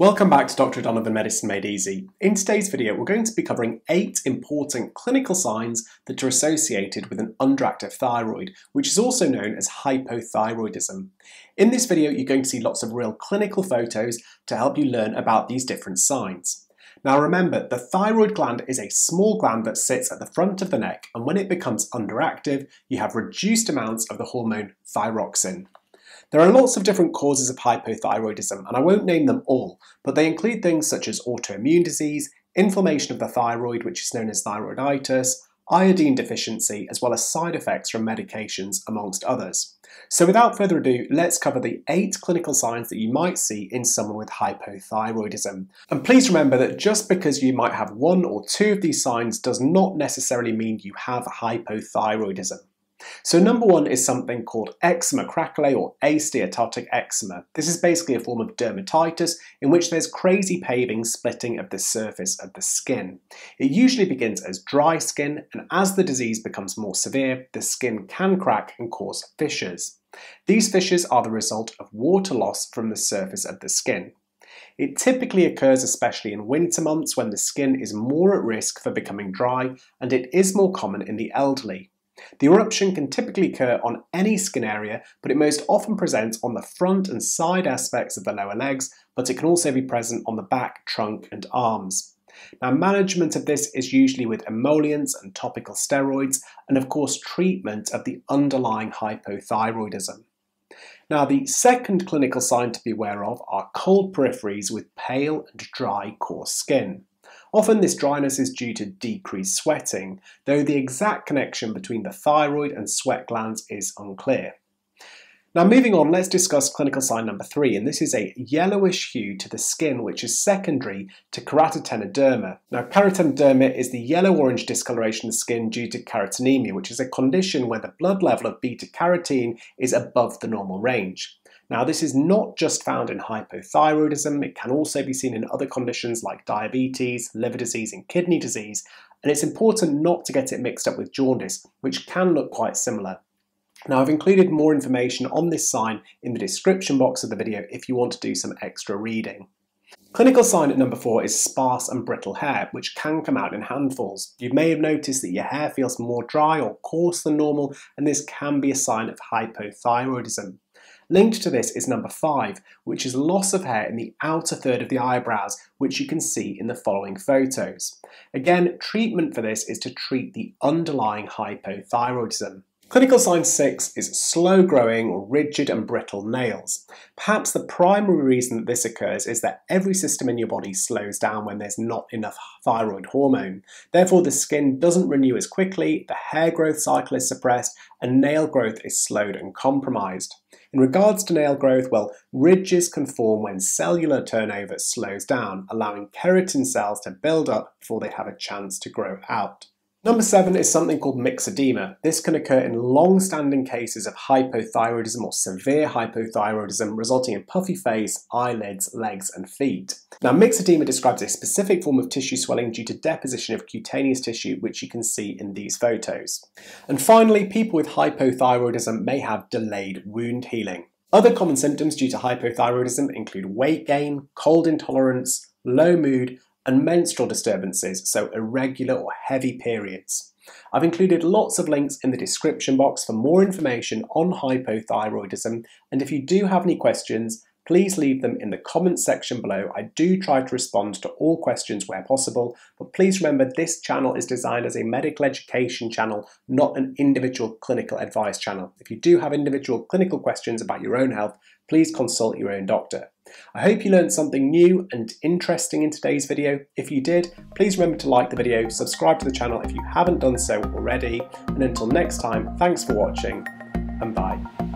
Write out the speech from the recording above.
Welcome back to Dr. O'Donovan Medicine Made Easy. In today's video, we're going to be covering eight important clinical signs that are associated with an underactive thyroid, which is also known as hypothyroidism. In this video, you're going to see lots of real clinical photos to help you learn about these different signs. Now remember, the thyroid gland is a small gland that sits at the front of the neck, and when it becomes underactive, you have reduced amounts of the hormone thyroxine. There are lots of different causes of hypothyroidism, and I won't name them all, but they include things such as autoimmune disease, inflammation of the thyroid, which is known as thyroiditis, iodine deficiency, as well as side effects from medications, amongst others. So without further ado, let's cover the eight clinical signs that you might see in someone with hypothyroidism. And please remember that just because you might have one or two of these signs does not necessarily mean you have hypothyroidism. So number one is something called eczema craquelé or asteatotic eczema. This is basically a form of dermatitis in which there's crazy paving splitting of the surface of the skin. It usually begins as dry skin and as the disease becomes more severe, the skin can crack and cause fissures. These fissures are the result of water loss from the surface of the skin. It typically occurs especially in winter months when the skin is more at risk for becoming dry and it is more common in the elderly. The eruption can typically occur on any skin area, but it most often presents on the front and side aspects of the lower legs, but it can also be present on the back, trunk, and arms. Now, management of this is usually with emollients and topical steroids, and of course, treatment of the underlying hypothyroidism. Now, the second clinical sign to be aware of are cold peripheries with pale and dry, coarse skin. Often this dryness is due to decreased sweating, though the exact connection between the thyroid and sweat glands is unclear. Now moving on, let's discuss clinical sign number three, and this is a yellowish hue to the skin which is secondary to carotenoderma. Now carotenoderma is the yellow-orange discoloration of the skin due to carotenemia, which is a condition where the blood level of beta-carotene is above the normal range. Now, this is not just found in hypothyroidism, it can also be seen in other conditions like diabetes, liver disease, and kidney disease, and it's important not to get it mixed up with jaundice, which can look quite similar. Now, I've included more information on this sign in the description box of the video if you want to do some extra reading. Clinical sign at number four is sparse and brittle hair, which can come out in handfuls. You may have noticed that your hair feels more dry or coarse than normal, and this can be a sign of hypothyroidism. Linked to this is number five, which is loss of hair in the outer third of the eyebrows, which you can see in the following photos. Again, treatment for this is to treat the underlying hypothyroidism. Clinical sign 6 is slow growing or rigid and brittle nails. Perhaps the primary reason that this occurs is that every system in your body slows down when there's not enough thyroid hormone. Therefore, the skin doesn't renew as quickly, the hair growth cycle is suppressed, and nail growth is slowed and compromised. In regards to nail growth, well, ridges can form when cellular turnover slows down, allowing keratin cells to build up before they have a chance to grow out. Number seven is something called myxedema. This can occur in long-standing cases of hypothyroidism or severe hypothyroidism, resulting in puffy face, eyelids, legs, and feet. Now, myxedema describes a specific form of tissue swelling due to deposition of cutaneous tissue, which you can see in these photos. And finally, people with hypothyroidism may have delayed wound healing. Other common symptoms due to hypothyroidism include weight gain, cold intolerance, low mood, and menstrual disturbances, so irregular or heavy periods. I've included lots of links in the description box for more information on hypothyroidism, and if you do have any questions, please leave them in the comments section below. I do try to respond to all questions where possible, but please remember this channel is designed as a medical education channel, not an individual clinical advice channel. If you do have individual clinical questions about your own health, please consult your own doctor. I hope you learned something new and interesting in today's video. If you did, please remember to like the video, subscribe to the channel if you haven't done so already, and until next time, thanks for watching, and bye.